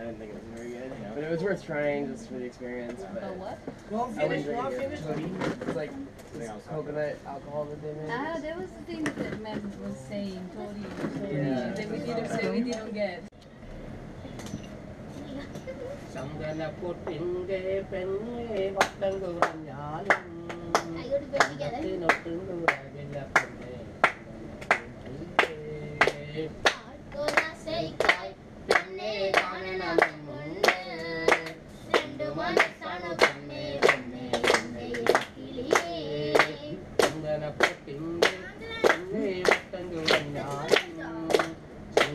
I didn't think it was very good, yeah. but it was worth trying just for the experience. But a what? Well, finish, not finish. It's like it's coconut alcohol that they made. Ah, that was the thing that man was saying, told you, told yeah. that we didn't say, we didn't get.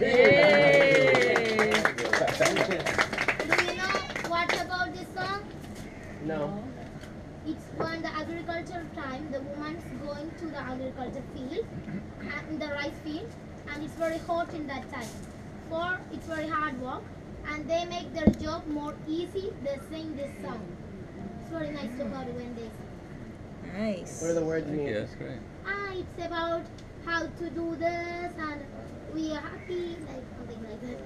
Do you know what about this song? No. It's when the agriculture time, the woman's going to the agriculture field, and in the rice field, and it's very hot in that time. For it's very hard work, and they make their job more easy. They sing this song. It's very nice to hear when they sing. Nice. What are the words Thank mean? you, that's great. Ah, it's about how to do this, and we are happy, like something like that.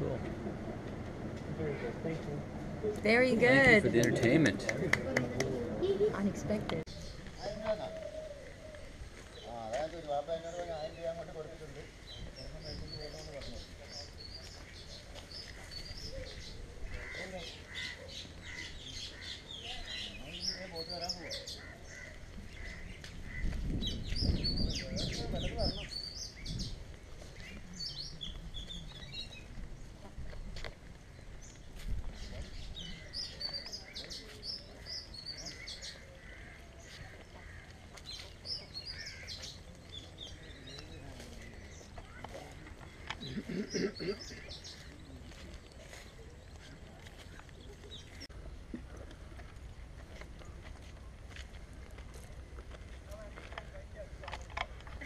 Cool. Very good. Thank you. Very Thank you for the entertainment. Unexpected.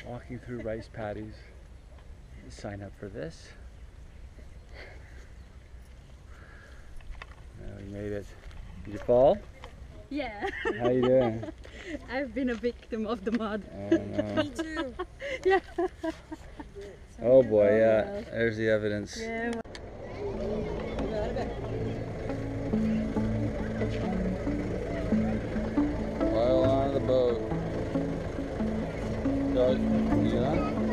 Walking through rice paddies. Sign up for this. Oh, you made it. Did you fall? Yeah, How you doing? I've been a victim of the mud. Oh no. too. Yeah. Oh boy, yeah. There's the evidence. Yeah. Doug,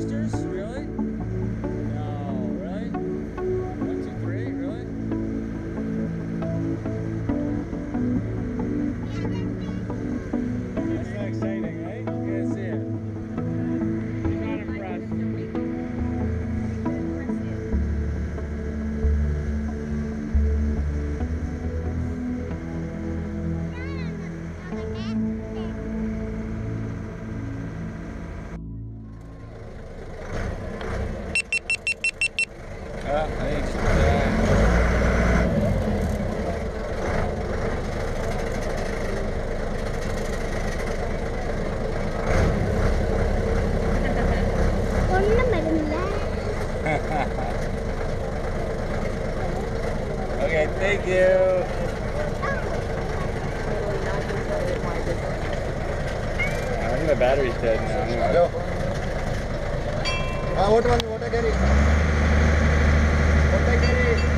sisters? battery's dead now. Go. What one? What I? What I?